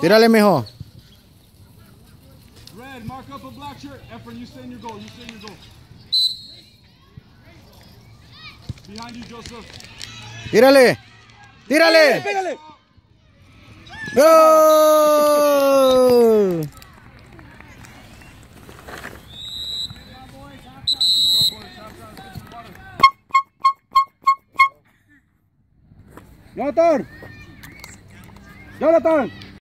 Tírale, mijo. Red, mark up a black shirt. Efren, you stay in your goal. You stay in your goal. Behind you, Joseph. Tírale. Tírale. Pégale. ¡Gol! Jonathan. Jonathan!